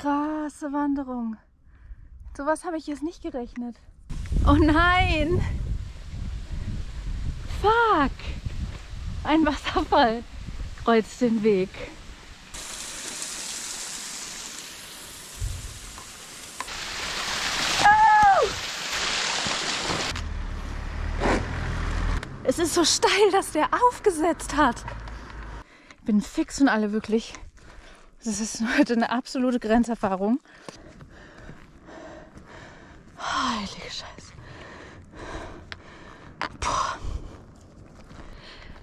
krasse Wanderung. Sowas habe ich jetzt nicht gerechnet. Oh nein! Fuck! Ein Wasserfall kreuzt den Weg. Es ist so steil, dass der aufgesetzt hat. Ich bin fix und alle wirklich. Das ist heute eine absolute Grenzerfahrung. Heilige Scheiße. Puh.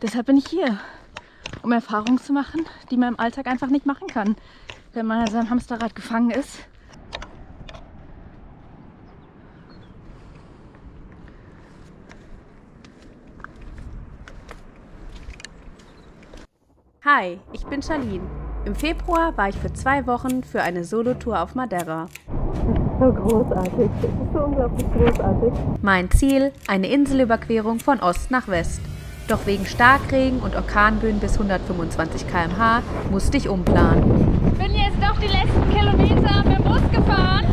Deshalb bin ich hier, um Erfahrungen zu machen, die man im Alltag einfach nicht machen kann, wenn man in seinem Hamsterrad gefangen ist. Hi, ich bin Charlene. Im Februar war ich für zwei Wochen für eine Solotour auf Madeira. So großartig. Das ist so unglaublich großartig. Mein Ziel, eine Inselüberquerung von Ost nach West. Doch wegen Starkregen und Orkanböen bis 125 km/h musste ich umplanen. Ich bin jetzt doch die letzten Kilometer mit dem Bus gefahren.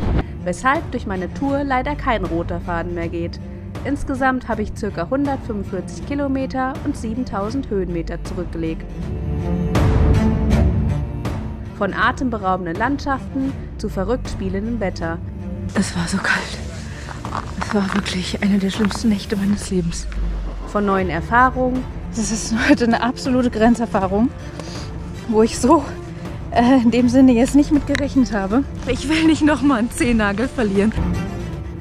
Weshalb durch meine Tour leider kein roter Faden mehr geht. Insgesamt habe ich ca. 145 Kilometer und 7000 Höhenmeter zurückgelegt. Von atemberaubenden Landschaften zu verrückt spielendem Wetter. Es war so kalt. Es war wirklich eine der schlimmsten Nächte meines Lebens. Von neuen Erfahrungen. Das ist heute eine absolute Grenzerfahrung, wo ich so äh, in dem Sinne jetzt nicht mit gerechnet habe. Ich will nicht nochmal einen Zehennagel verlieren.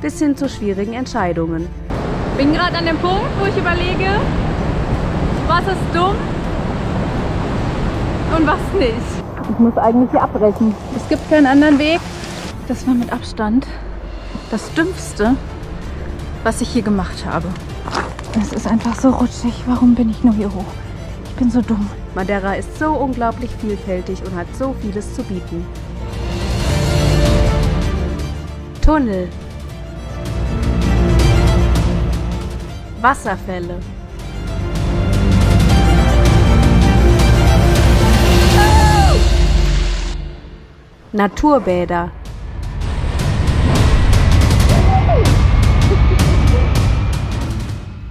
Bis hin zu schwierigen Entscheidungen. Bin gerade an dem Punkt, wo ich überlege, was ist dumm und was nicht. Ich muss eigentlich hier abbrechen. Es gibt keinen anderen Weg. Das war mit Abstand das Dümmste, was ich hier gemacht habe. Es ist einfach so rutschig. Warum bin ich nur hier hoch? Ich bin so dumm. Madeira ist so unglaublich vielfältig und hat so vieles zu bieten. Tunnel. Wasserfälle. Naturbäder.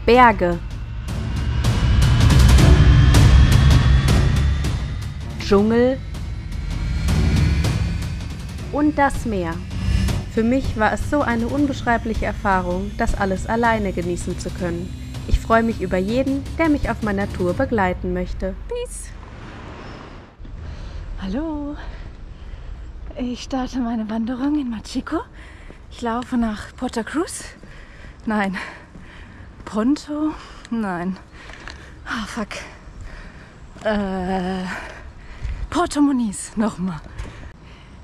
Berge. Dschungel. Und das Meer. Für mich war es so eine unbeschreibliche Erfahrung, das alles alleine genießen zu können. Ich freue mich über jeden, der mich auf meiner Tour begleiten möchte. Peace! Hallo. Ich starte meine Wanderung in Machico. Ich laufe nach Porta Cruz. Nein. Ponto? Nein. Ah, fuck. Äh, Porto Moniz, nochmal.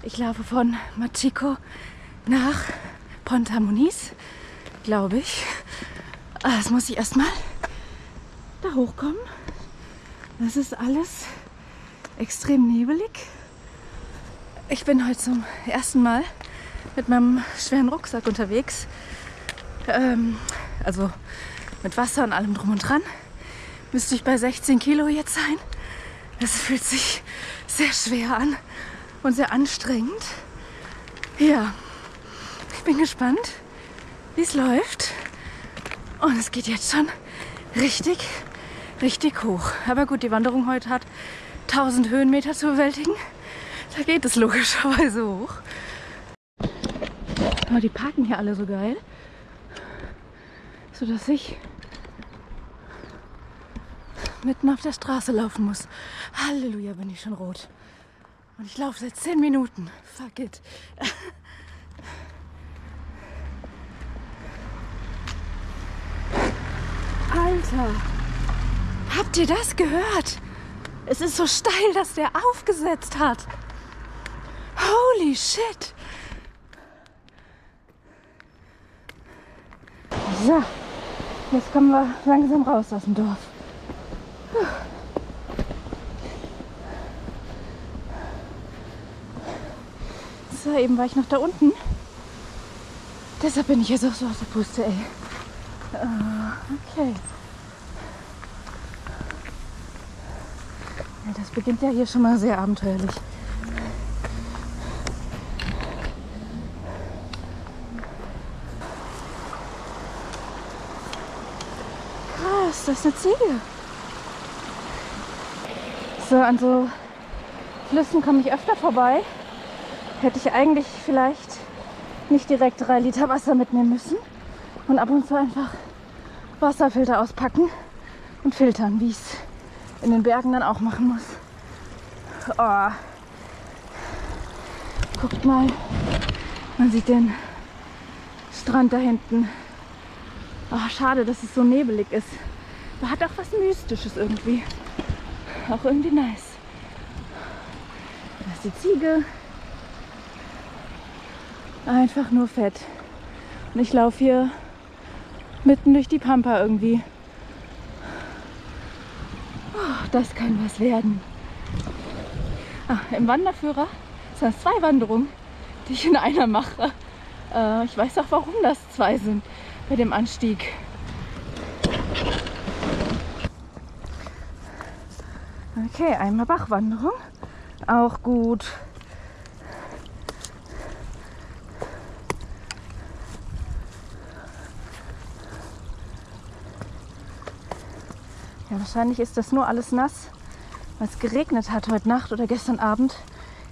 Ich laufe von Machico nach Ponta Moniz, glaube ich. Ah, Jetzt muss ich erstmal da hochkommen. Das ist alles extrem nebelig. Ich bin heute zum ersten Mal mit meinem schweren Rucksack unterwegs. Ähm, also mit Wasser und allem drum und dran. Müsste ich bei 16 Kilo jetzt sein. Das fühlt sich sehr schwer an und sehr anstrengend. Ja, ich bin gespannt, wie es läuft. Und es geht jetzt schon richtig, richtig hoch. Aber gut, die Wanderung heute hat 1000 Höhenmeter zu bewältigen. Da geht es logischerweise hoch. Aber die parken hier alle so geil, sodass ich mitten auf der Straße laufen muss. Halleluja, bin ich schon rot. Und ich laufe seit 10 Minuten. Fuck it. Alter, habt ihr das gehört? Es ist so steil, dass der aufgesetzt hat. Holy shit. So, jetzt kommen wir langsam raus aus dem Dorf. So, eben war ich noch da unten. Deshalb bin ich jetzt auch so aus der Puste, ey. Ah, Okay. Das beginnt ja hier schon mal sehr abenteuerlich. Was? Das ist eine Ziege. So, an so Flüssen komme ich öfter vorbei. Hätte ich eigentlich vielleicht nicht direkt drei Liter Wasser mitnehmen müssen und ab und zu einfach Wasserfilter auspacken und filtern, wie ich es in den Bergen dann auch machen muss. Oh. Guckt mal, man sieht den Strand da hinten. Oh, schade, dass es so nebelig ist. Hat auch was Mystisches irgendwie. Auch irgendwie nice. Da ist die Ziege. Einfach nur fett. Und ich laufe hier mitten durch die Pampa irgendwie. Oh, das kann was werden. Ah, Im Wanderführer sind das zwei Wanderungen, die ich in einer mache. Äh, ich weiß auch, warum das zwei sind bei dem Anstieg. Okay, einmal Bachwanderung. Auch gut. Ja, wahrscheinlich ist das nur alles nass, weil es geregnet hat heute Nacht oder gestern Abend.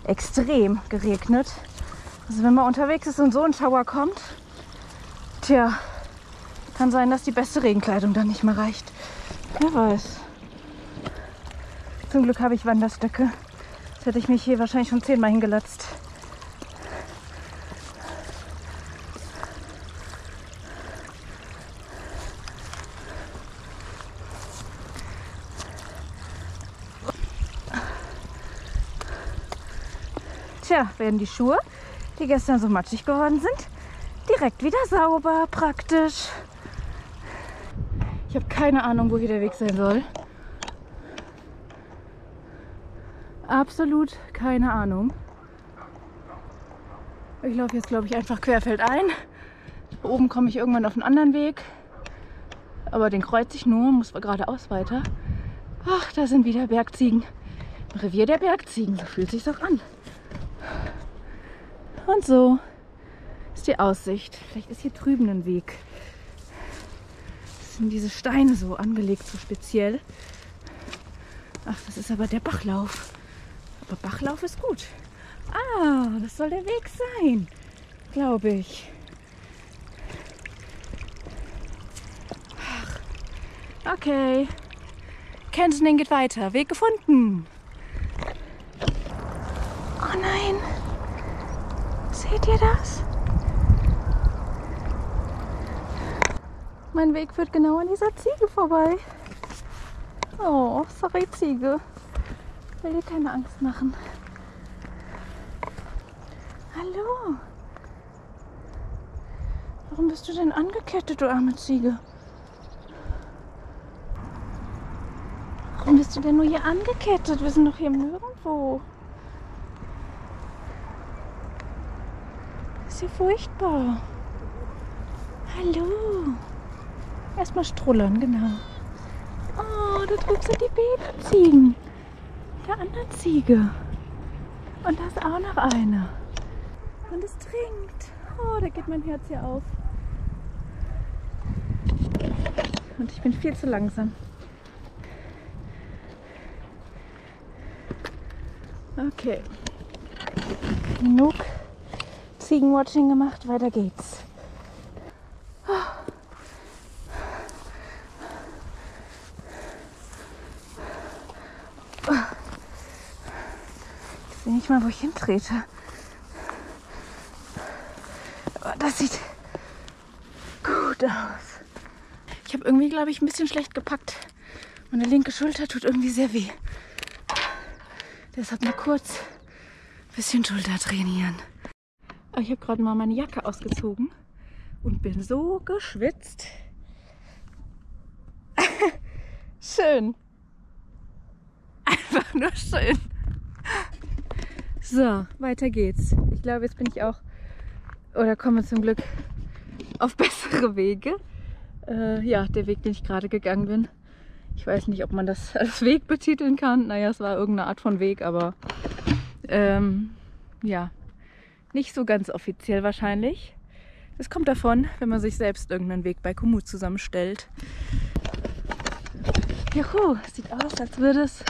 Extrem geregnet. Also wenn man unterwegs ist und so ein Schauer kommt, tja, kann sein, dass die beste Regenkleidung dann nicht mehr reicht. Wer weiß. Zum Glück habe ich Wanderstöcke. Jetzt hätte ich mich hier wahrscheinlich schon zehnmal hingelatzt. Tja, werden die Schuhe, die gestern so matschig geworden sind, direkt wieder sauber, praktisch. Ich habe keine Ahnung, wo hier der Weg sein soll. Absolut keine Ahnung. Ich laufe jetzt, glaube ich, einfach querfeldein. Oben komme ich irgendwann auf einen anderen Weg. Aber den kreuze ich nur, muss geradeaus weiter. Ach, da sind wieder Bergziegen. Revier der Bergziegen, so fühlt sich doch an. Und so ist die Aussicht. Vielleicht ist hier drüben ein Weg. Sind diese Steine so angelegt, so speziell. Ach, das ist aber der Bachlauf. Aber Bachlauf ist gut. Ah, das soll der Weg sein, glaube ich. Ach, okay. Cantoning geht weiter. Weg gefunden. Oh nein. Seht ihr das? Mein Weg führt genau an dieser Ziege vorbei. Oh, sorry Ziege. Will dir keine Angst machen. Hallo. Warum bist du denn angekettet, du arme Ziege? Warum bist du denn nur hier angekettet? Wir sind doch hier nirgendwo. ist ja furchtbar. Hallo. Erstmal strullern, genau. Oh, da drüben sind die Babyziegen. Der andere Ziege. Und da ist auch noch eine. Und es trinkt. Oh, da geht mein Herz hier auf. Und ich bin viel zu langsam. Okay. Genug Ziegenwatching gemacht, weiter geht's. Nicht mal, wo ich hintrete. Aber das sieht gut aus. Ich habe irgendwie, glaube ich, ein bisschen schlecht gepackt. Meine linke Schulter tut irgendwie sehr weh. Deshalb mal kurz ein bisschen Schulter trainieren. Ich habe gerade mal meine Jacke ausgezogen und bin so geschwitzt. schön. Einfach nur schön. So, weiter geht's. Ich glaube, jetzt bin ich auch oder komme zum Glück auf bessere Wege. Äh, ja, der Weg, den ich gerade gegangen bin. Ich weiß nicht, ob man das als Weg betiteln kann. Naja, es war irgendeine Art von Weg, aber ähm, ja, nicht so ganz offiziell wahrscheinlich. Es kommt davon, wenn man sich selbst irgendeinen Weg bei Komoot zusammenstellt. Juhu, sieht aus, als würde es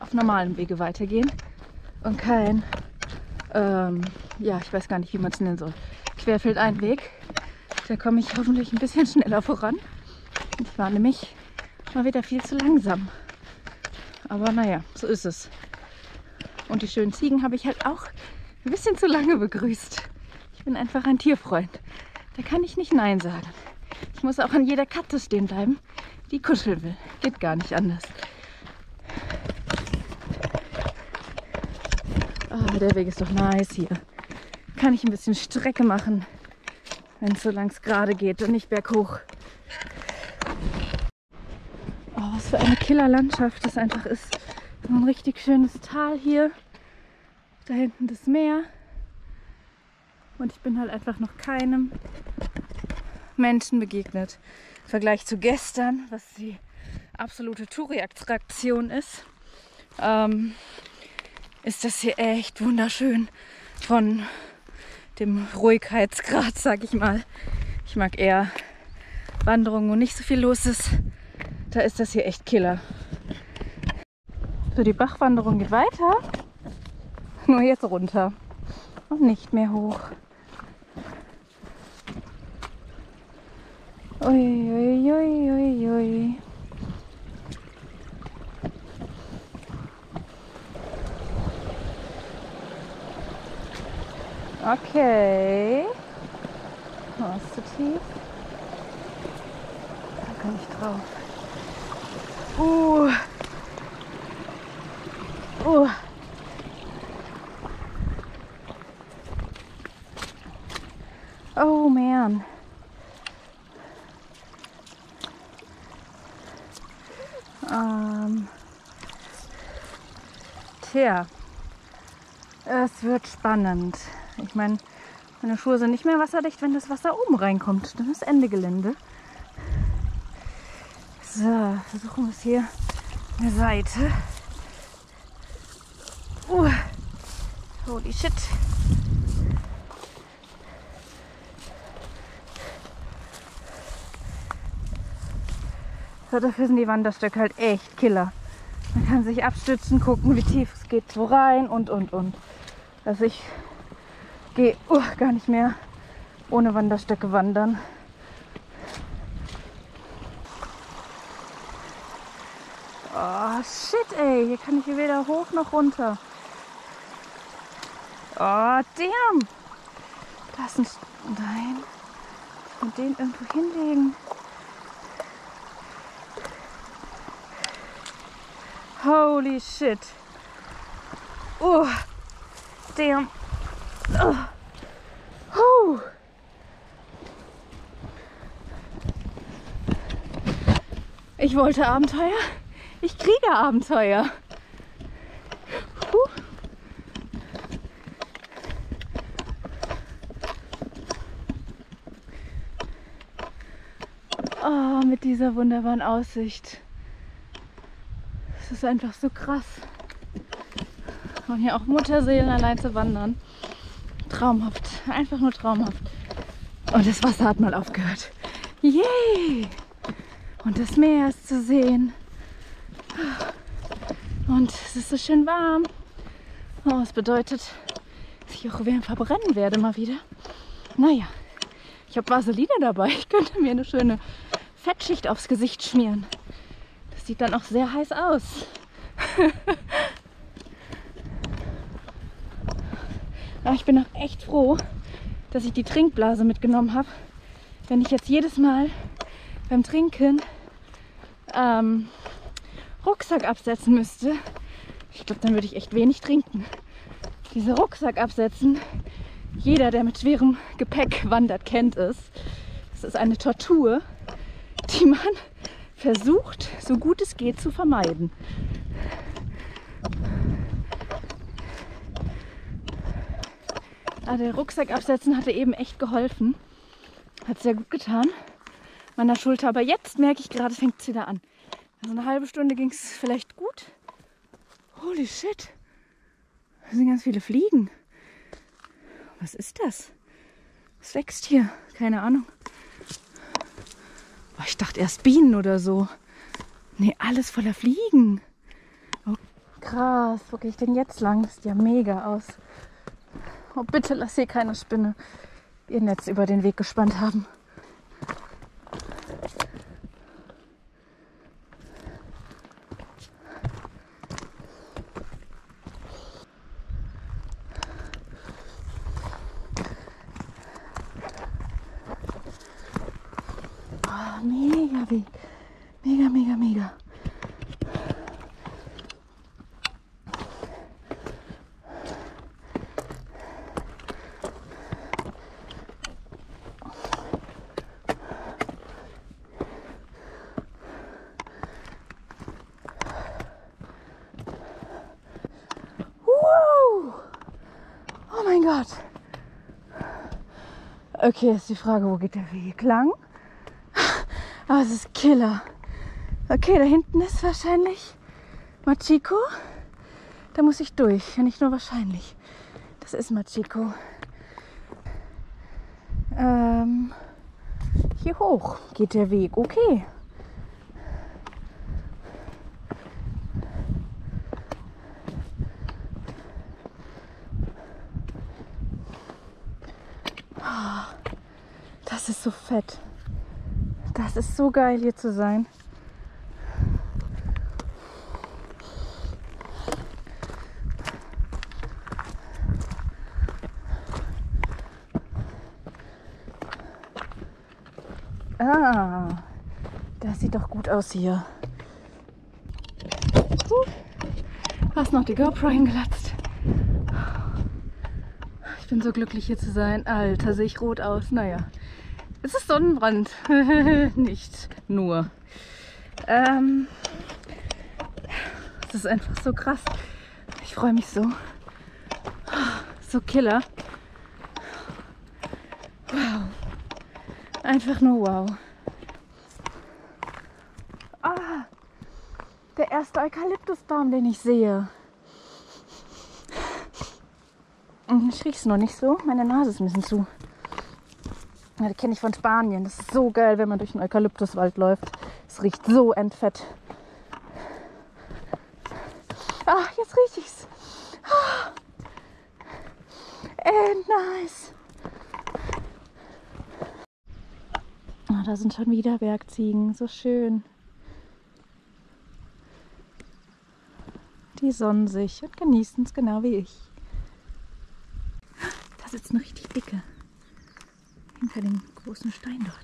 auf normalem Wege weitergehen und kein, ähm, ja, ich weiß gar nicht, wie man es nennen soll, Querfeldeinweg. Da komme ich hoffentlich ein bisschen schneller voran. Ich war nämlich mal wieder viel zu langsam. Aber naja, so ist es. Und die schönen Ziegen habe ich halt auch ein bisschen zu lange begrüßt. Ich bin einfach ein Tierfreund. Da kann ich nicht Nein sagen. Ich muss auch an jeder Katze stehen bleiben, die kuscheln will. Geht gar nicht anders. Oh, der Weg ist doch nice hier. Kann ich ein bisschen Strecke machen, wenn es so langs gerade geht und nicht berghoch. Oh, was für eine Killerlandschaft das einfach ist. So ein richtig schönes Tal hier. Da hinten das Meer. Und ich bin halt einfach noch keinem Menschen begegnet. Im Vergleich zu gestern, was die absolute Touri-Attraktion ist. Ähm, ist das hier echt wunderschön von dem Ruhigkeitsgrad, sag ich mal. Ich mag eher Wanderungen, wo nicht so viel los ist. Da ist das hier echt Killer. So, die Bachwanderung geht weiter. Nur jetzt runter und nicht mehr hoch. Uiuiuiui. Ui, ui, ui. Okay. Oh, ist zu tief. Da kann ich drauf. Uh. Uh. Oh man. Ähm. Tja. Es wird spannend. Ich meine, meine Schuhe sind nicht mehr wasserdicht, wenn das Wasser oben reinkommt. Dann ist Ende Gelände. So, versuchen wir es hier eine Seite. Uh, holy shit. So, dafür sind die Wanderstöcke halt echt Killer. Man kann sich abstützen, gucken, wie tief es geht, wo rein und und und. Also ich gehe uh, gar nicht mehr ohne Wanderstöcke wandern. Oh shit, ey, hier kann ich weder hoch noch runter. Oh damn. Da ist ein Nein. Und den irgendwo hinlegen. Holy shit. Oh, damn. Oh. Oh. Ich wollte Abenteuer. Ich kriege Abenteuer. Oh, mit dieser wunderbaren Aussicht. Es ist einfach so krass. Und hier auch Mutterseelen allein zu wandern. Traumhaft. Einfach nur traumhaft. Und das Wasser hat mal aufgehört. Yay! Und das Meer ist zu sehen. Und es ist so schön warm. Oh, es bedeutet, dass ich auch wieder verbrennen werde mal wieder. Naja, ich habe Vaseline dabei. Ich könnte mir eine schöne Fettschicht aufs Gesicht schmieren. Das sieht dann auch sehr heiß aus. Aber ich bin auch echt froh, dass ich die Trinkblase mitgenommen habe. Wenn ich jetzt jedes Mal beim Trinken ähm, Rucksack absetzen müsste, ich glaube, dann würde ich echt wenig trinken. Diese Rucksack absetzen, jeder, der mit schwerem Gepäck wandert, kennt es. Es ist eine Tortur, die man versucht, so gut es geht, zu vermeiden. Aber der Rucksack absetzen hatte eben echt geholfen. Hat sehr gut getan. Meiner Schulter. Aber jetzt merke ich gerade, fängt es wieder an. Also eine halbe Stunde ging es vielleicht gut. Holy shit. Da sind ganz viele Fliegen. Was ist das? Was wächst hier? Keine Ahnung. Oh, ich dachte erst Bienen oder so. Nee, alles voller Fliegen. Oh, krass. Wo gehe ich denn jetzt lang? Das sieht ja mega aus. Oh, bitte lass hier keine Spinne ihr Netz über den Weg gespannt haben. Oh, mega Weg. Mega, mega, mega. Wow! Oh mein Gott. Okay, ist die Frage, wo geht der Weg lang? Aber es ist Killer. Okay, da hinten ist wahrscheinlich Machiko. Da muss ich durch. Ja, nicht nur wahrscheinlich. Das ist Machiko. Ähm, hier hoch geht der Weg. Okay. Ah, Das ist so fett. Das ist so geil hier zu sein. Ah, das sieht doch gut aus hier. Hast noch die GoPro hingelatzt. Ich bin so glücklich hier zu sein. Alter, sehe ich rot aus. Naja, es ist Sonnenbrand. Nicht nur. Ähm, das ist einfach so krass. Ich freue mich so. So killer. Wow. Einfach nur wow. Ah, der erste Eukalyptusbaum, den ich sehe. Ich riech's noch nicht so. Meine Nase ist ein bisschen zu. Die kenne ich von Spanien. Das ist so geil, wenn man durch einen Eukalyptuswald läuft. Es riecht so entfett. Ah, jetzt riech ich's. Ah. Äh, nice. Ah, da sind schon wieder Bergziegen. So schön. Die sonnen sich und genießen es genau wie ich. Da sitzt eine richtig dicke. Hinter dem großen Stein dort.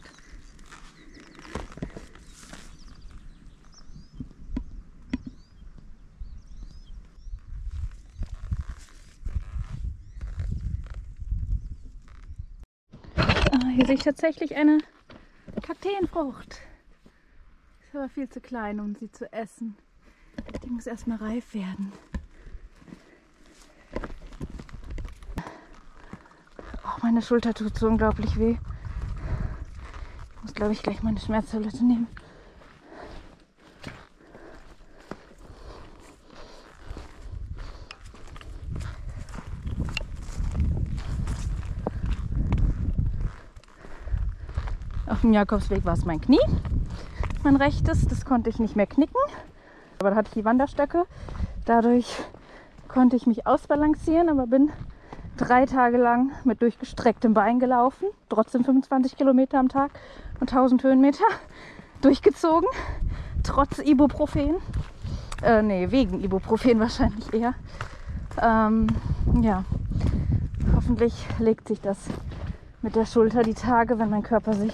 Ah, hier sehe ich tatsächlich eine Kakteenfrucht. Ist aber viel zu klein, um sie zu essen. Die muss erstmal reif werden. Meine Schulter tut so unglaublich weh. Ich muss, glaube ich, gleich meine Schmerztablette nehmen. Auf dem Jakobsweg war es mein Knie. Mein rechtes, das konnte ich nicht mehr knicken. Aber da hatte ich die Wanderstöcke. Dadurch konnte ich mich ausbalancieren, aber bin drei Tage lang mit durchgestrecktem Bein gelaufen. Trotzdem 25 Kilometer am Tag und 1000 Höhenmeter durchgezogen. Trotz Ibuprofen. Äh, nee, wegen Ibuprofen wahrscheinlich eher. Ähm, ja, hoffentlich legt sich das mit der Schulter die Tage, wenn mein Körper sich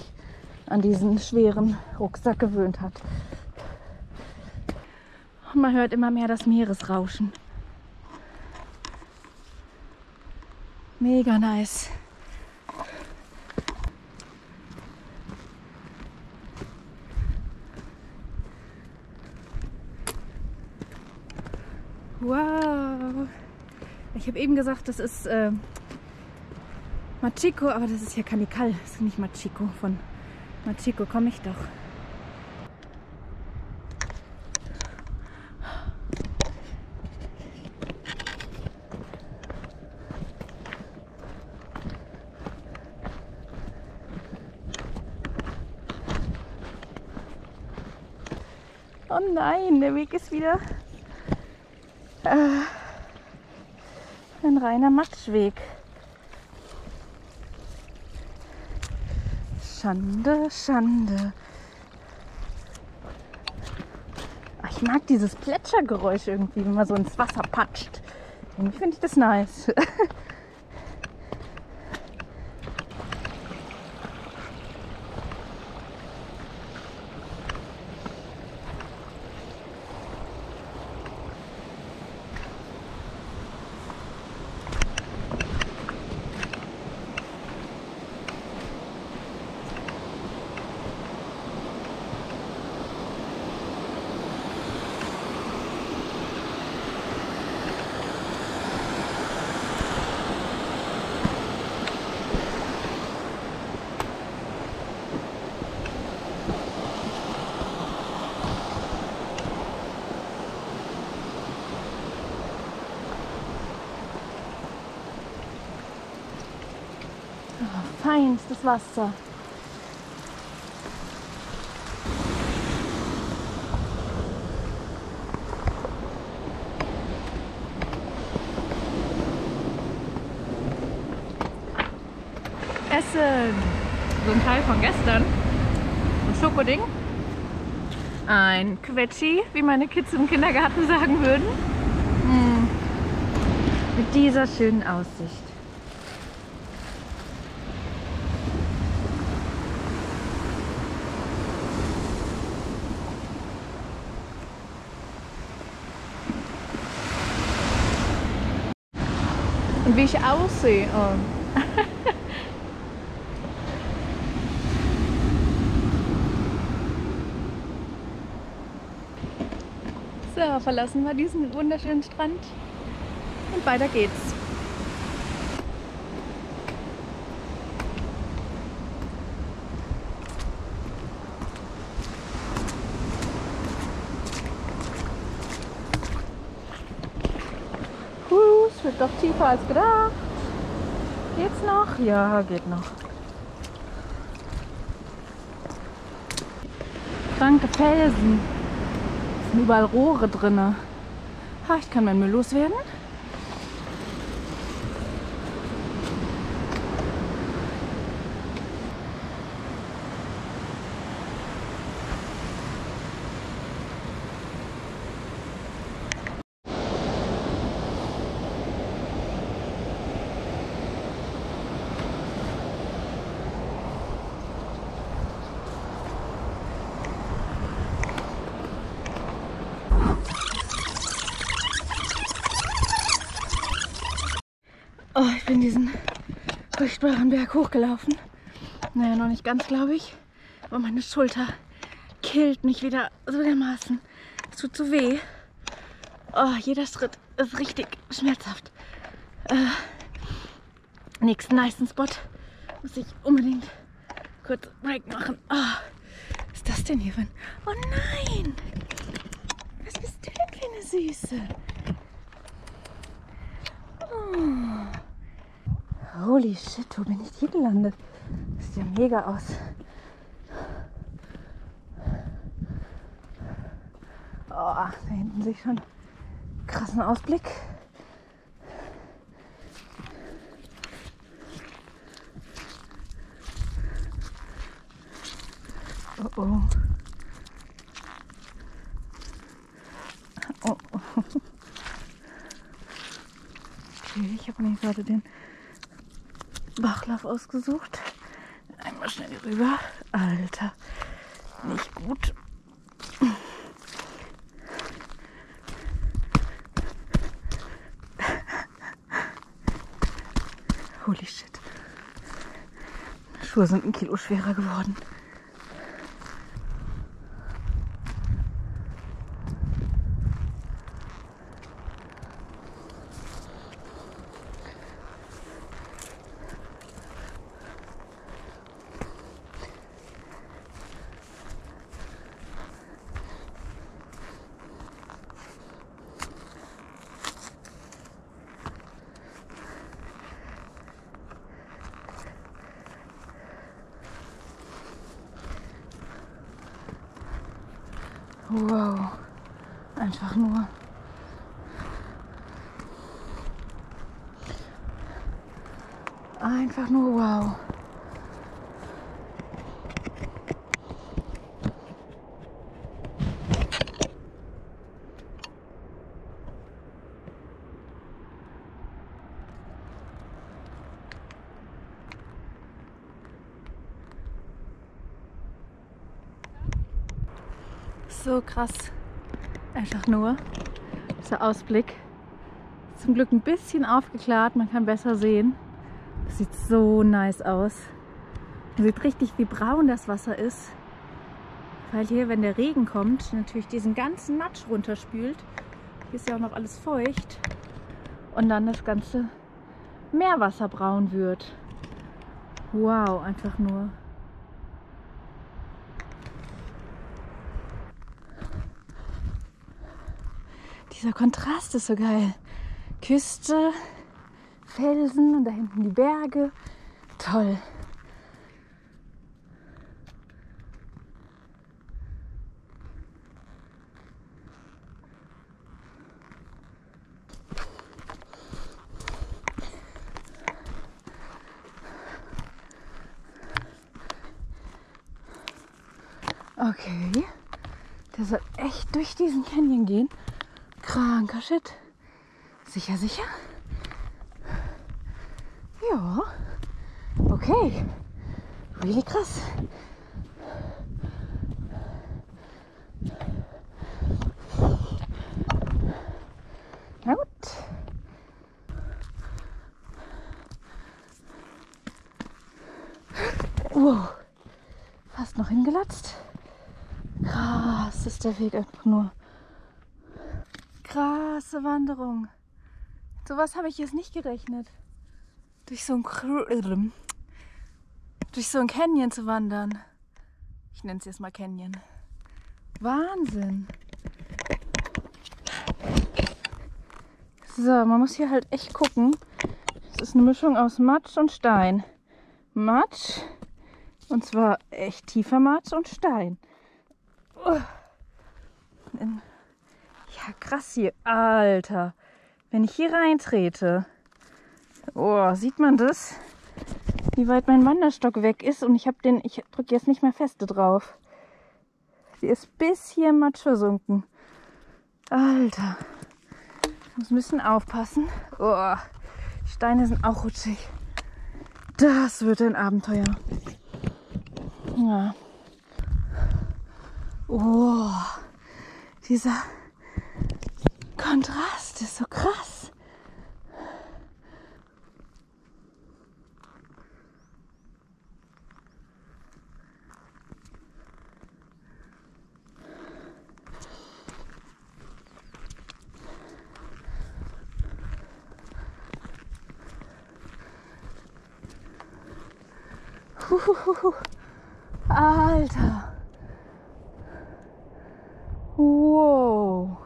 an diesen schweren Rucksack gewöhnt hat. Und man hört immer mehr das Meeresrauschen. Mega nice. Wow. Ich habe eben gesagt, das ist äh, Machiko, aber das ist ja Kamikal. Das ist nicht Machiko. Von Machiko komme ich doch. Oh nein, der Weg ist wieder äh, ein reiner Matschweg. Schande, Schande. Ach, Ich mag dieses Plätschergeräusch irgendwie, wenn man so ins Wasser patscht. Irgendwie finde ich das nice. Feinstes Wasser. Essen. So ein Teil von gestern. Ein Schokoding. Ein Quetschi, wie meine Kids im Kindergarten sagen würden. Hm. Mit dieser schönen Aussicht. Wie ich aussehe. So, verlassen wir diesen wunderschönen Strand und weiter geht's. Huh, es wird doch tiefer als gedacht. Geht's noch? Ja, geht noch. Kranke Felsen. Es sind überall Rohre drinne. Ha, ich kann meinen Müll loswerden. Oh, ich bin diesen furchtbaren Berg hochgelaufen. Naja, noch nicht ganz, glaube ich. Aber meine Schulter killt mich wieder so dermaßen. Es tut so weh. Oh, jeder Schritt ist richtig schmerzhaft. Äh, nächsten nicen Spot muss ich unbedingt kurz Break machen. Oh, was ist das denn hier für ein... Oh nein! Was bist du denn für eine Süße? Holy shit, wo bin ich hier gelandet? Das sieht ja mega aus. Oh, da hinten sehe ich schon einen krassen Ausblick. Oh oh. Oh oh. Okay, ich habe mir gerade den Bachlauf ausgesucht. Einmal schnell hier rüber. Alter, nicht gut. Holy shit. Schuhe sind ein Kilo schwerer geworden. So krass. Einfach nur. Dieser Ausblick. Zum Glück ein bisschen aufgeklärt, man kann besser sehen. Das sieht so nice aus. Man sieht richtig, wie braun das Wasser ist. Weil hier, wenn der Regen kommt, natürlich diesen ganzen Matsch runterspült. Hier ist ja auch noch alles feucht. Und dann das ganze Meerwasser braun wird. Wow, einfach nur. Dieser Kontrast ist so geil. Küste, Felsen und da hinten die Berge. Toll. Okay. Der soll echt durch diesen Canyon gehen. Kranker Shit. Sicher, sicher? Ja. Okay. Really krass. Na gut. Wow. Fast noch hingelatzt. Krass ist der Weg einfach nur. Krasse Wanderung. Sowas habe ich jetzt nicht gerechnet. Durch so ein durch so ein Canyon zu wandern. Ich nenne es jetzt mal Canyon. Wahnsinn. So, man muss hier halt echt gucken. Es ist eine Mischung aus Matsch und Stein. Matsch. Und zwar echt tiefer Matsch und Stein. Ja, krass hier. Alter. Wenn ich hier reintrete. Oh, sieht man das? Wie weit mein Wanderstock weg ist und ich habe den, ich drücke jetzt nicht mehr feste drauf. Die ist bis hier im Matsch versunken. Alter. Ich muss ein bisschen aufpassen. Oh, die Steine sind auch rutschig. Das wird ein Abenteuer. Ja. Oh, dieser Kontrast ist so krass. Alter. Wow.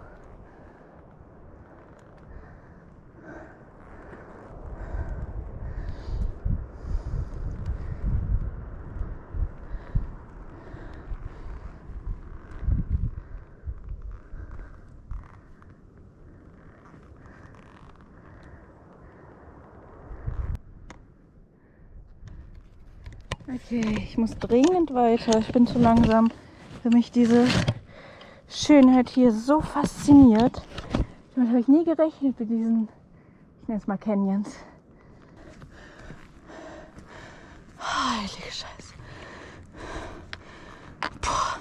Okay, ich muss dringend weiter. Ich bin zu langsam, für mich diese Schönheit hier so fasziniert. Damit habe ich nie gerechnet mit diesen, ich nenne es mal Canyons. Heilige Scheiße. Boah.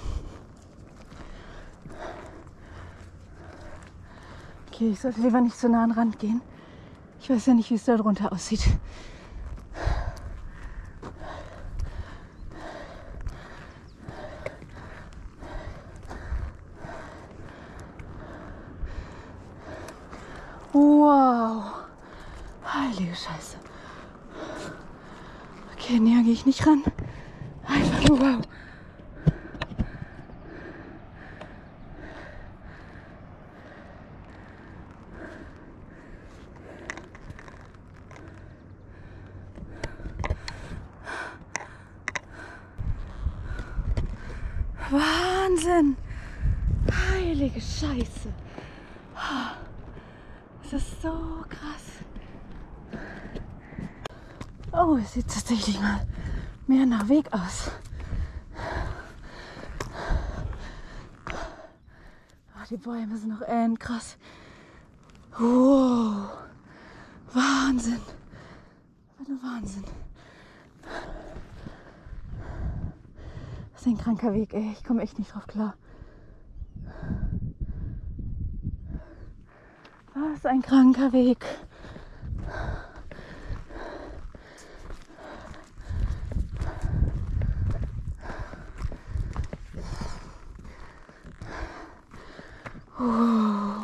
Okay, ich sollte lieber nicht so nah an den Rand gehen. Ich weiß ja nicht, wie es da drunter aussieht. Wow. Heilige Scheiße. Okay, näher gehe ich nicht ran. Einfach nur wow. Wahnsinn. Heilige Scheiße. Es ist so krass. Oh, es sieht tatsächlich mal mehr nach Weg aus. Ach, die Bäume sind noch end krass. Wow. Wahnsinn. Was ein Wahnsinn. Das ist ein kranker Weg, ey. Ich komme echt nicht drauf klar. Was ein kranker Weg. Oh,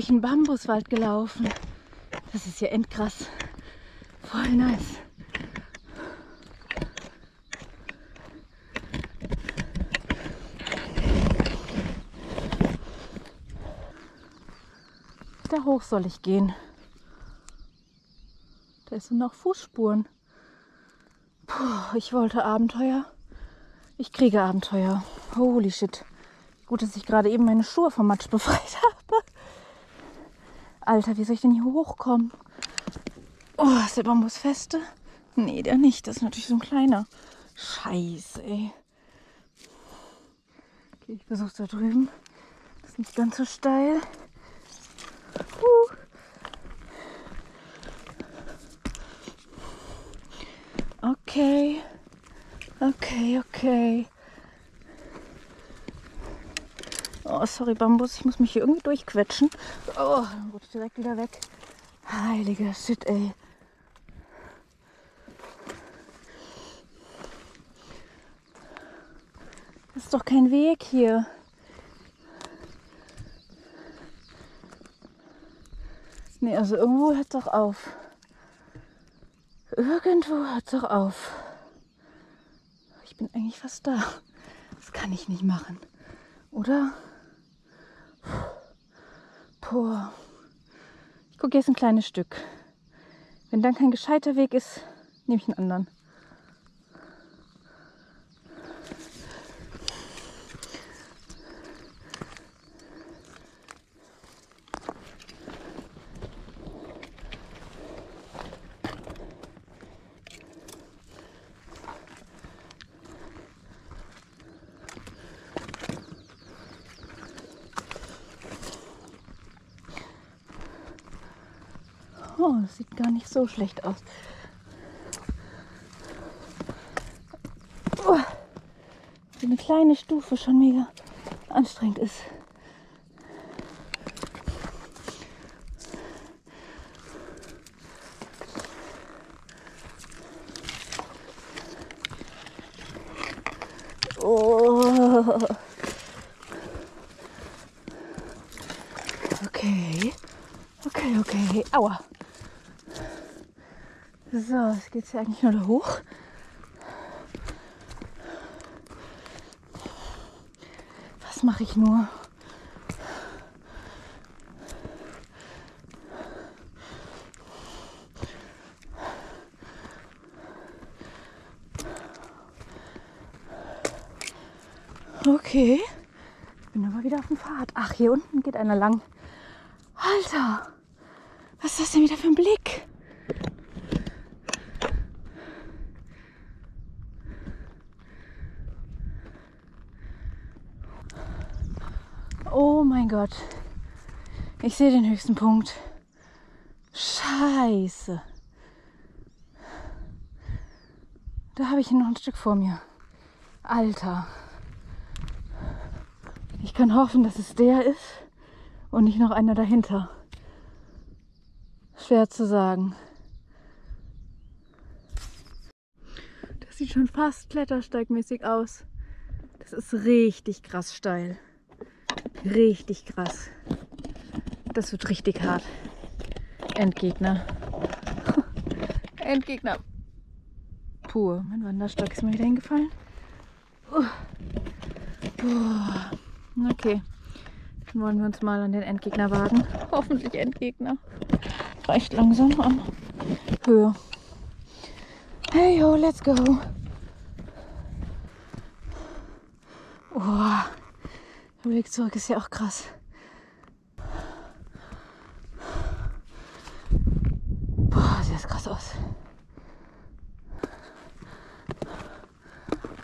durch einen Bambuswald gelaufen. Das ist ja endkrass. Voll nice. Da hoch soll ich gehen. Da sind noch Fußspuren. Puh, ich wollte Abenteuer. Ich kriege Abenteuer. Holy shit. Gut, dass ich gerade eben meine Schuhe vom Matsch befreit habe. Alter, wie soll ich denn hier hochkommen? Oh, ist der Bambus feste? Nee, der nicht. Das ist natürlich so ein kleiner. Scheiße, ey. Okay, ich versuch's da drüben. Das ist nicht ganz so steil. Huh. Okay. Okay, okay. Oh, sorry, Bambus. Ich muss mich hier irgendwie durchquetschen. Oh, dann rutscht direkt wieder weg. Heiliger Shit, ey. Das ist doch kein Weg hier. Nee, also irgendwo hört doch auf. Irgendwo hört doch auf. Ich bin eigentlich fast da. Das kann ich nicht machen. Oder? Boah. Ich gucke jetzt ein kleines Stück. Wenn dann kein gescheiter Weg ist, nehme ich einen anderen. Oh, das sieht gar nicht so schlecht aus. Oh, wie eine kleine Stufe schon mega anstrengend ist. So, jetzt geht es ja eigentlich nur da hoch. Was mache ich nur? Okay, ich bin aber wieder auf dem Fahrrad. Ach, hier unten geht einer lang. Gott. Ich sehe den höchsten Punkt. Scheiße. Da habe ich noch ein Stück vor mir. Alter. Ich kann hoffen, dass es der ist und nicht noch einer dahinter. Schwer zu sagen. Das sieht schon fast klettersteigmäßig aus. Das ist richtig krass steil. Richtig krass. Das wird richtig hart. Endgegner. Endgegner. Pur. Mein Wanderstock ist mir wieder hingefallen. Uh. Okay. Dann wollen wir uns mal an den Endgegner wagen. Hoffentlich Endgegner. Reicht langsam an Höhe. Hey ho, let's go. Oh, der Blick zurück ist ja auch krass. Boah, sieht das krass aus.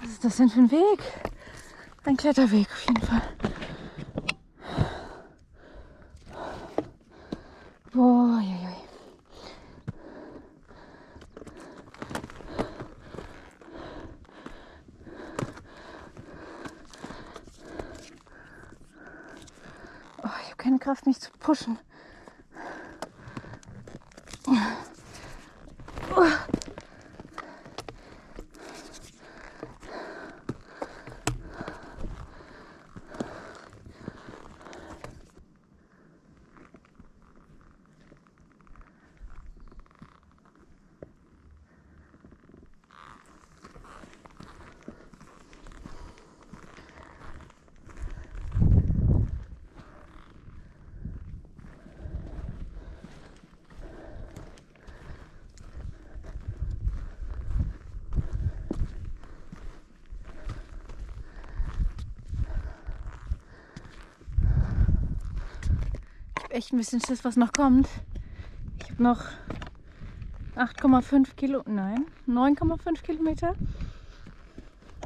Was ist das denn für ein Weg? Ein Kletterweg auf jeden Fall. Boah, je, je. Oh, ich habe keine Kraft, mich zu pushen. Echt ein bisschen Schiss, was noch kommt. Ich habe noch 8,5 Kilo, nein, 9,5 Kilometer.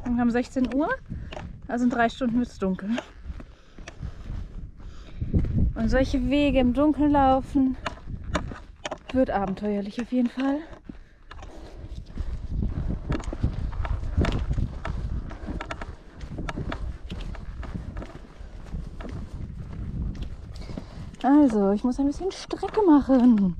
Und wir haben 16 Uhr, also in drei Stunden wird es dunkel. Und solche Wege im Dunkeln laufen wird abenteuerlich auf jeden Fall. Also, ich muss ein bisschen Strecke machen.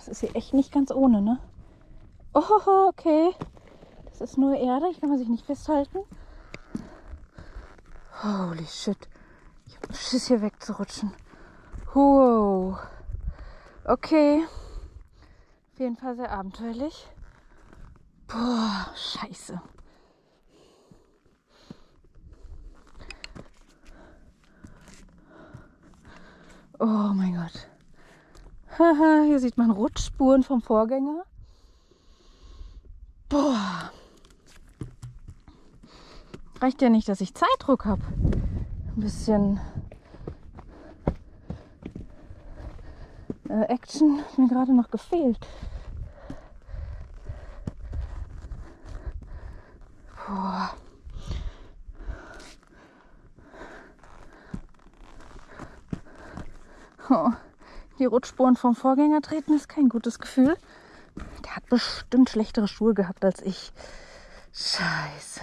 das ist hier echt nicht ganz ohne, ne? Oh, okay. Das ist nur Erde, ich kann man sich nicht festhalten. Holy shit. Ich hab Schiss hier wegzurutschen. Wow. Okay. Auf jeden Fall sehr abenteuerlich. Boah, scheiße. Oh mein Gott. Hier sieht man Rutschspuren vom Vorgänger. Boah. Reicht ja nicht, dass ich Zeitdruck habe. Ein bisschen äh, Action hat mir gerade noch gefehlt. Boah. Oh die Rutschspuren vom Vorgänger treten, ist kein gutes Gefühl. Der hat bestimmt schlechtere Schuhe gehabt als ich. Scheiße.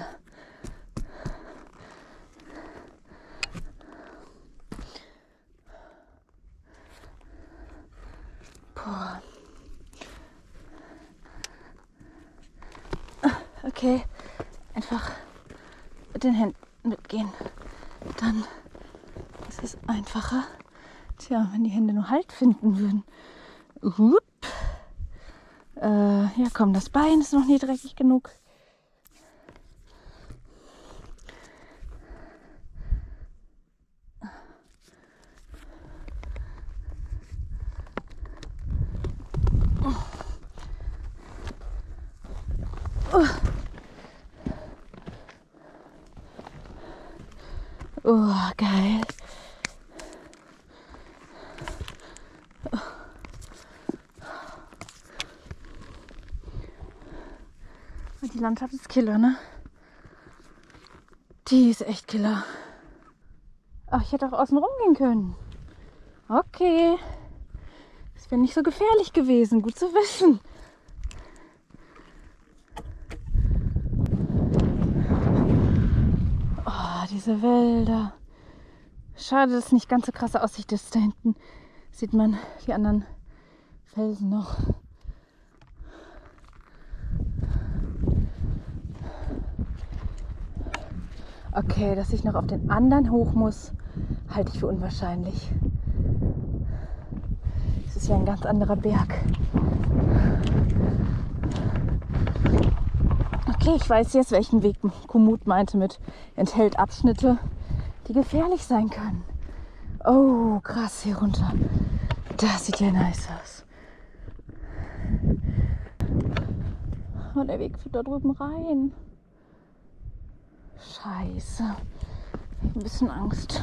Boah. Okay, einfach mit den Händen mitgehen. Dann ist es einfacher. Tja, wenn die Hände nur Halt finden würden. Hup. Äh, ja, komm, das Bein ist noch nie dreckig genug. Oh, geil. Die Landschaft ist Killer, ne? Die ist echt Killer. Ach, ich hätte auch außen rumgehen können. Okay. Das wäre nicht so gefährlich gewesen. Gut zu wissen. diese Wälder. Schade, dass es nicht ganz so krasse Aussicht ist. Da hinten sieht man die anderen Felsen noch. Okay, dass ich noch auf den anderen hoch muss, halte ich für unwahrscheinlich. Es ist ja ein ganz anderer Berg. Okay, ich weiß jetzt, welchen Weg Komoot meinte mit enthält Abschnitte, die gefährlich sein können. Oh, krass hier runter. Das sieht ja nice aus. Oh, der Weg führt da drüben rein. Scheiße. Ich hab ein bisschen Angst.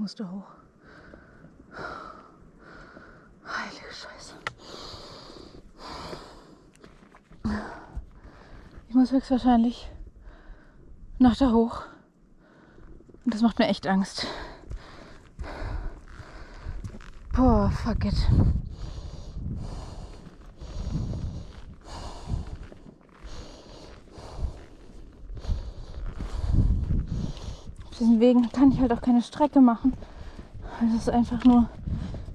musste hoch. Heilige Scheiße. Muss höchstwahrscheinlich nach da hoch. Und das macht mir echt Angst. Boah, fuck it. diesen Wegen kann ich halt auch keine Strecke machen, weil das einfach nur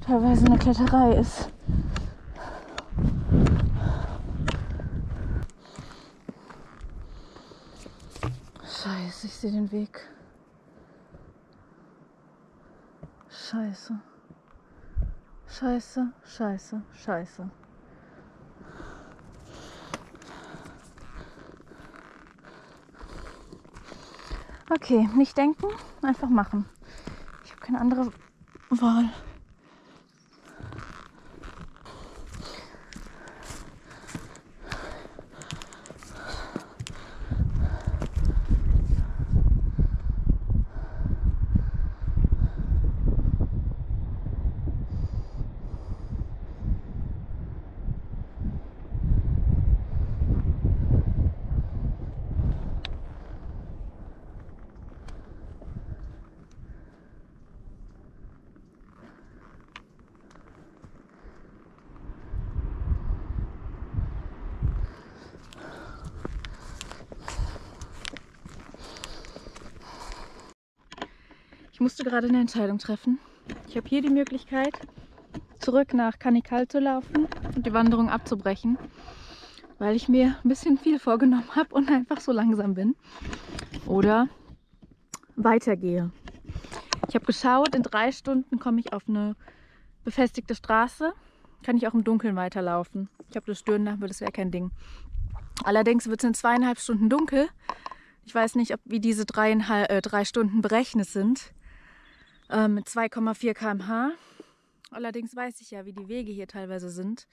teilweise eine Kletterei ist. Sehe den Weg. Scheiße. Scheiße, scheiße, scheiße. Okay, nicht denken, einfach machen. Ich habe keine andere Wahl. Ich musste gerade eine Entscheidung treffen. Ich habe hier die Möglichkeit, zurück nach Kanikal zu laufen und die Wanderung abzubrechen, weil ich mir ein bisschen viel vorgenommen habe und einfach so langsam bin. Oder weitergehe. Ich habe geschaut, in drei Stunden komme ich auf eine befestigte Straße. Kann ich auch im Dunkeln weiterlaufen. Ich habe das Stirnlampe, das wäre kein Ding. Allerdings wird es in zweieinhalb Stunden dunkel. Ich weiß nicht, ob wie diese dreieinhalb, äh, drei Stunden berechnet sind äh, mit 2,4 km/h. Allerdings weiß ich ja, wie die Wege hier teilweise sind.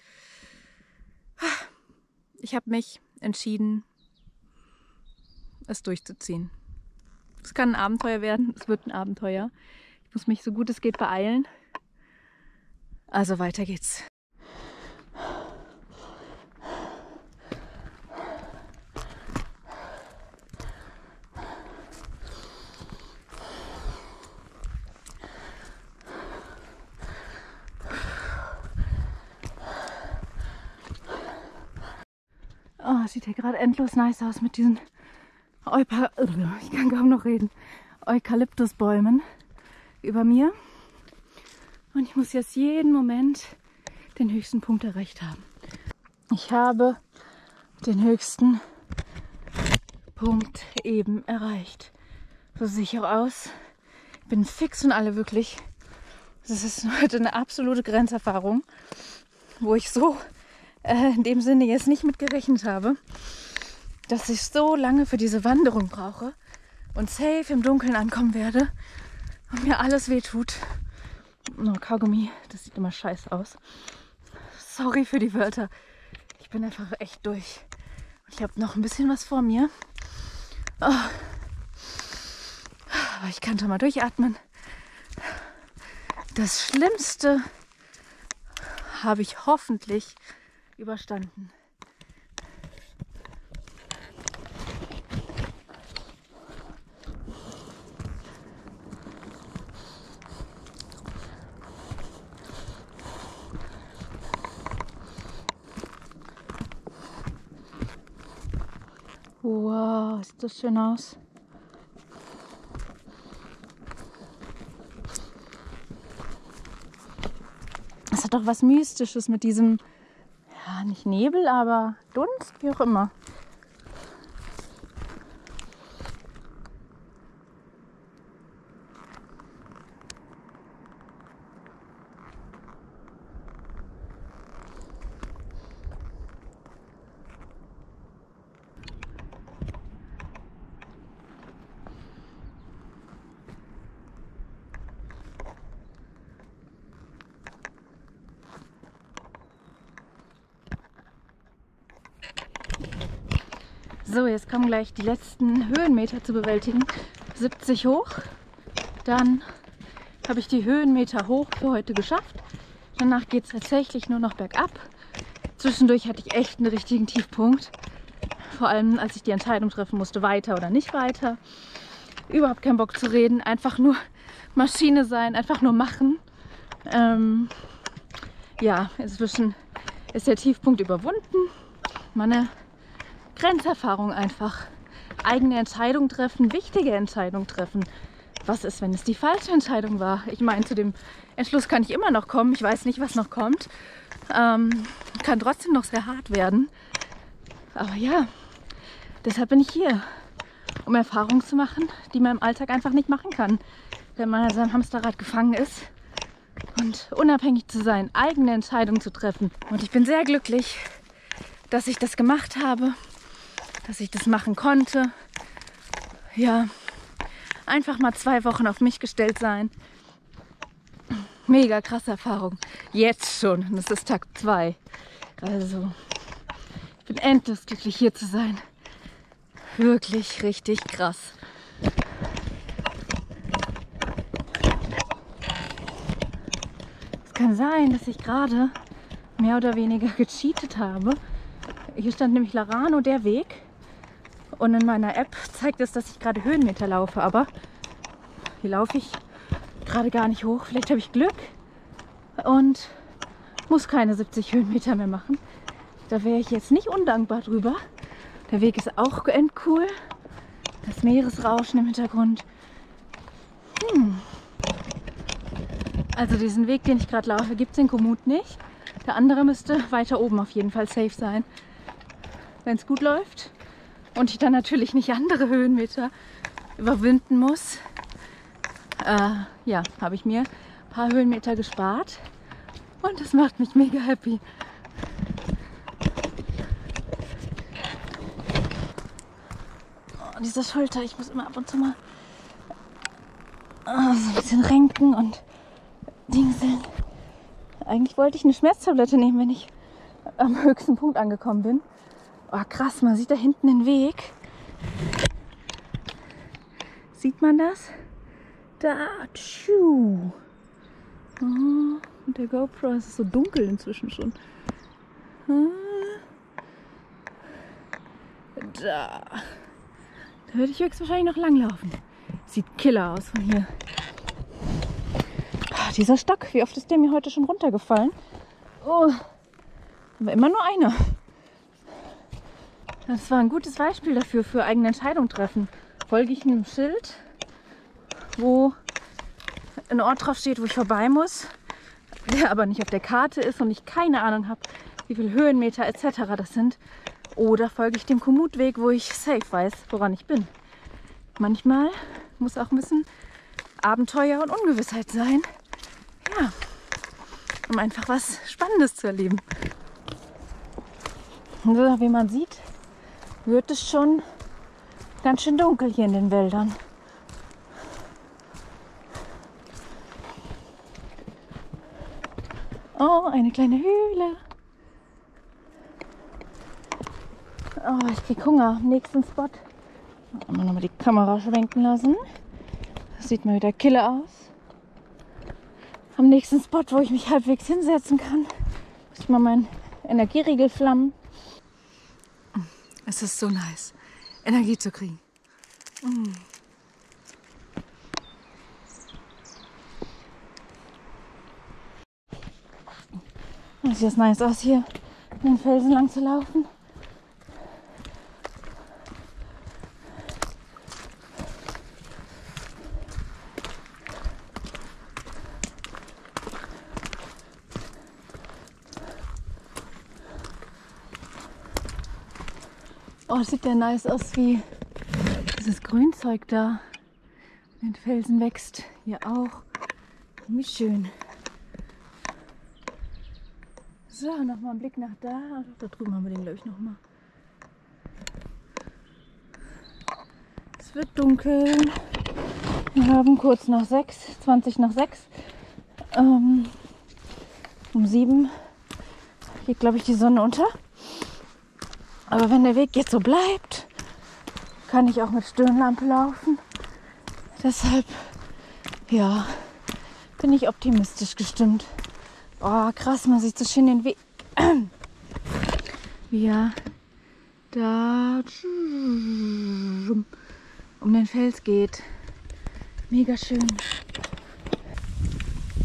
Ich habe mich entschieden, es durchzuziehen. Es kann ein Abenteuer werden, es wird ein Abenteuer. Ich muss mich so gut es geht beeilen. Also weiter geht's. Sieht hier gerade endlos nice aus mit diesen Eupa ich kann kaum noch reden. Eukalyptusbäumen über mir. Und ich muss jetzt jeden Moment den höchsten Punkt erreicht haben. Ich habe den höchsten Punkt eben erreicht. So sicher aus. Ich bin fix und alle wirklich. Das ist heute eine absolute Grenzerfahrung, wo ich so äh, in dem Sinne jetzt nicht mit gerechnet habe, dass ich so lange für diese Wanderung brauche und safe im Dunkeln ankommen werde und mir alles wehtut. Oh, Kaugummi, das sieht immer scheiße aus. Sorry für die Wörter. Ich bin einfach echt durch. Ich habe noch ein bisschen was vor mir. Oh. Aber ich kann schon mal durchatmen. Das Schlimmste habe ich hoffentlich überstanden. Wow, sieht das schön aus. Es hat doch was Mystisches mit diesem, nicht Nebel, aber Dunst, wie auch immer. So, jetzt kommen gleich die letzten Höhenmeter zu bewältigen. 70 hoch. Dann habe ich die Höhenmeter hoch für heute geschafft. Danach geht es tatsächlich nur noch bergab. Zwischendurch hatte ich echt einen richtigen Tiefpunkt. Vor allem, als ich die Entscheidung treffen musste, weiter oder nicht weiter. Überhaupt keinen Bock zu reden, einfach nur Maschine sein, einfach nur machen. Ähm, ja, inzwischen ist der Tiefpunkt überwunden. Meine Grenzerfahrung einfach. Eigene Entscheidungen treffen, wichtige Entscheidungen treffen. Was ist, wenn es die falsche Entscheidung war? Ich meine, zu dem Entschluss kann ich immer noch kommen. Ich weiß nicht, was noch kommt. Ähm, kann trotzdem noch sehr hart werden. Aber ja, deshalb bin ich hier, um Erfahrungen zu machen, die man im Alltag einfach nicht machen kann, wenn man in seinem Hamsterrad gefangen ist. Und unabhängig zu sein, eigene Entscheidungen zu treffen. Und ich bin sehr glücklich, dass ich das gemacht habe dass ich das machen konnte. Ja, einfach mal zwei Wochen auf mich gestellt sein. Mega krasse Erfahrung. Jetzt schon. Es ist Tag zwei. Also, ich bin endlos glücklich hier zu sein. Wirklich richtig krass. Es kann sein, dass ich gerade mehr oder weniger gecheatet habe. Hier stand nämlich Larano, der Weg. Und in meiner App zeigt es, dass ich gerade Höhenmeter laufe, aber hier laufe ich gerade gar nicht hoch. Vielleicht habe ich Glück und muss keine 70 Höhenmeter mehr machen. Da wäre ich jetzt nicht undankbar drüber. Der Weg ist auch endcool. Das Meeresrauschen im Hintergrund. Hm. Also diesen Weg, den ich gerade laufe, gibt es in Komoot nicht. Der andere müsste weiter oben auf jeden Fall safe sein. Wenn es gut läuft, und ich dann natürlich nicht andere Höhenmeter überwinden muss, äh, ja, habe ich mir ein paar Höhenmeter gespart und das macht mich mega happy. Oh, diese Schulter, ich muss immer ab und zu mal oh, so ein bisschen renken und dingseln. Eigentlich wollte ich eine Schmerztablette nehmen, wenn ich am höchsten Punkt angekommen bin. Oh, krass, man sieht da hinten den Weg. Sieht man das? Da, tschu. Oh, mit der GoPro ist es so dunkel inzwischen schon. Da. Da würde ich höchstwahrscheinlich noch langlaufen. Sieht killer aus von hier. Oh, dieser Stock, wie oft ist der mir heute schon runtergefallen? Oh, aber immer nur einer. Das war ein gutes Beispiel dafür, für eigene Entscheidung treffen. Folge ich einem Schild, wo ein Ort drauf steht, wo ich vorbei muss, der aber nicht auf der Karte ist und ich keine Ahnung habe, wie viele Höhenmeter etc. das sind. Oder folge ich dem Kommutweg, wo ich safe weiß, woran ich bin. Manchmal muss auch ein bisschen Abenteuer und Ungewissheit sein. Ja, um einfach was Spannendes zu erleben. So, wie man sieht, wird es schon ganz schön dunkel hier in den Wäldern. Oh, eine kleine Höhle. Oh, ich krieg Hunger. Nächsten Spot. Mal nochmal die Kamera schwenken lassen. Das sieht mal wieder killer aus. Am nächsten Spot, wo ich mich halbwegs hinsetzen kann, muss ich mal meinen Energieriegel flammen. Es ist so nice, Energie zu kriegen. Mm. Sieht das nice aus, hier den Felsen lang zu laufen. Oh, sieht der nice aus, wie dieses Grünzeug da in den Felsen wächst. Hier auch. Wie schön. So, nochmal ein Blick nach da. Da drüben haben wir den, glaube ich, nochmal. Es wird dunkel. Wir haben kurz nach sechs, 20 nach sechs. Ähm, um sieben geht, glaube ich, die Sonne unter. Aber wenn der Weg jetzt so bleibt, kann ich auch mit Stirnlampe laufen. Deshalb, ja, bin ich optimistisch gestimmt. Oh, krass, man sieht so schön den Weg. Er da um den Fels geht. Mega schön.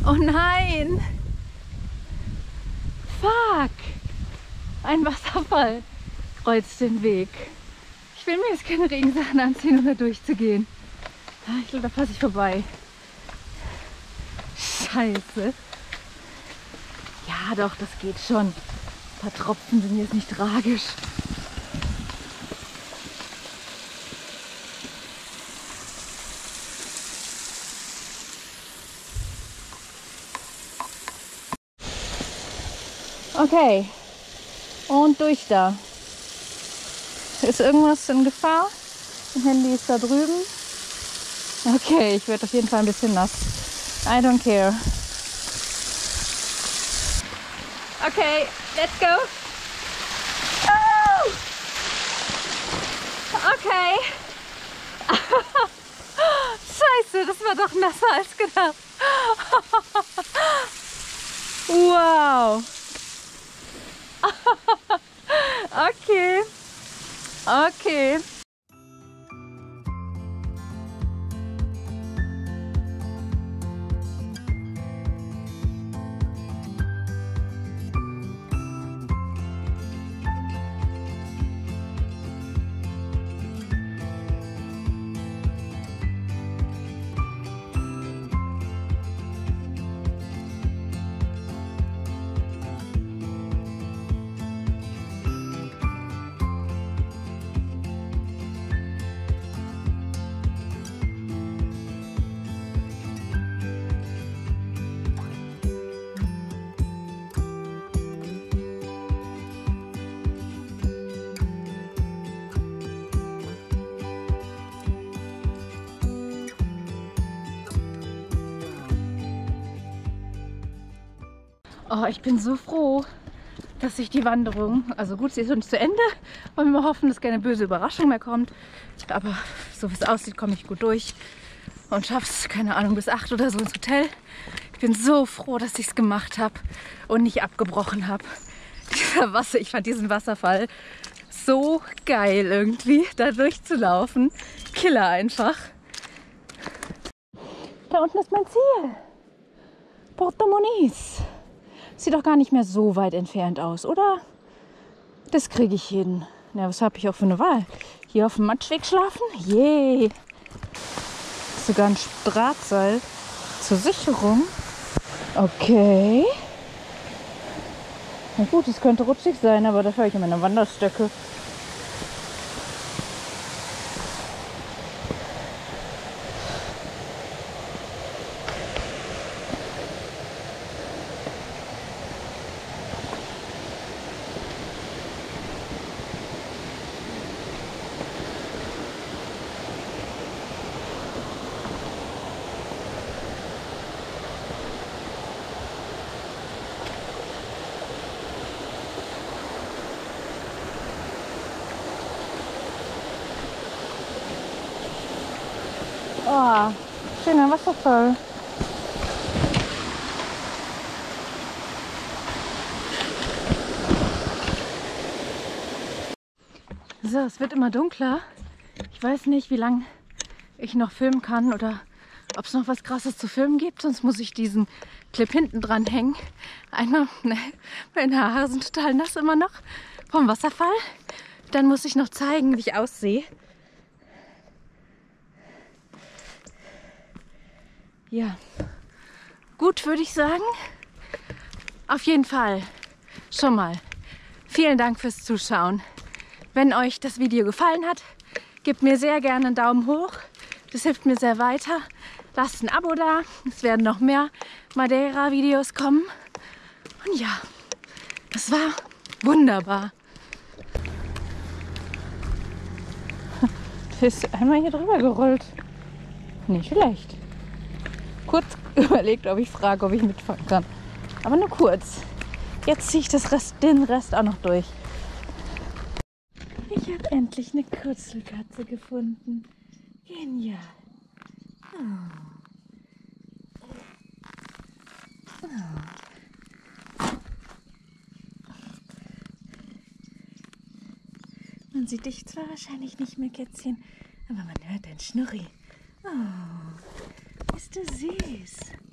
Oh nein! Fuck! Ein Wasserfall kreuzt den Weg. Ich will mir jetzt keine Regensachen anziehen, um da durchzugehen. Ah, ich glaube, da passe ich vorbei. Scheiße. Ja, doch, das geht schon. Ein paar Tropfen sind jetzt nicht tragisch. Okay. Und durch da. Ist irgendwas in Gefahr? Mein Handy ist da drüben. Okay, ich werde auf jeden Fall ein bisschen nass. I don't care. Okay, let's go. Oh! Okay. Scheiße, das war doch nasser als gedacht. wow. okay. Okay. Oh, ich bin so froh, dass sich die Wanderung, also gut, sie ist nicht zu Ende, wollen wir mal hoffen, dass keine böse Überraschung mehr kommt. Aber so wie es aussieht, komme ich gut durch und schaffe es, keine Ahnung, bis acht oder so ins Hotel. Ich bin so froh, dass ich es gemacht habe und nicht abgebrochen habe. Dieser Wasser, ich fand diesen Wasserfall so geil irgendwie, da durchzulaufen. Killer einfach. Da unten ist mein Ziel. Porto Moniz. Sieht doch gar nicht mehr so weit entfernt aus, oder? Das kriege ich hin. Ja, was habe ich auch für eine Wahl? Hier auf dem Matschweg schlafen? Yay! Sogar ein Drahtseil zur Sicherung. Okay. Na gut, es könnte rutschig sein, aber dafür habe ich meine Wanderstöcke. Schöner Wasserfall. So, es wird immer dunkler. Ich weiß nicht, wie lange ich noch filmen kann oder ob es noch was Krasses zu filmen gibt. Sonst muss ich diesen Clip hinten dran hängen. Einmal, ne, meine Haare sind total nass immer noch vom Wasserfall. Dann muss ich noch zeigen, wie ich aussehe. Ja, gut würde ich sagen. Auf jeden Fall schon mal vielen Dank fürs Zuschauen. Wenn euch das Video gefallen hat, gebt mir sehr gerne einen Daumen hoch. Das hilft mir sehr weiter. Lasst ein Abo da. Es werden noch mehr Madeira-Videos kommen. Und ja, das war wunderbar. Du bist einmal hier drüber gerollt. Nicht schlecht. Kurz überlegt, ob ich frage, ob ich mitfahren kann. Aber nur kurz. Jetzt ziehe ich das Rest, den Rest auch noch durch. Ich habe endlich eine Kurzelkatze gefunden. Genial. Oh. Man sieht dich zwar wahrscheinlich nicht mehr, Kätzchen, aber man hört dein Schnurri. Oh, bist du süß.